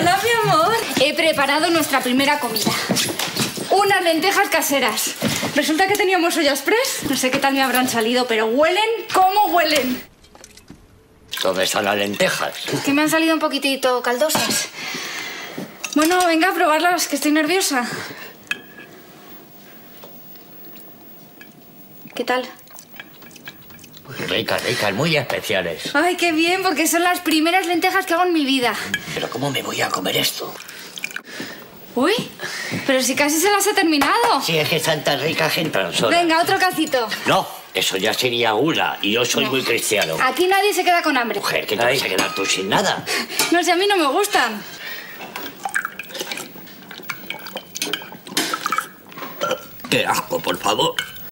Hola, mi amor. He preparado nuestra primera comida. Unas lentejas caseras. Resulta que teníamos olla express. No sé qué tal me habrán salido, pero huelen como huelen. ¿Dónde están las lentejas? Es que me han salido un poquitito caldosas. Bueno, venga a probarlas, que estoy nerviosa. ¿Qué tal? Ricas, ricas, muy especiales. Ay, qué bien, porque son las primeras lentejas que hago en mi vida. Pero ¿cómo me voy a comer esto? Uy, pero si casi se las he terminado. Si es que están tan ricas que entran solas. Venga, otro cacito. No, eso ya sería una y yo soy muy cristiano. Aquí nadie se queda con hambre. Mujer, que te vas a quedar tú sin nada. No sé, a mí no me gustan. Qué asco, por favor.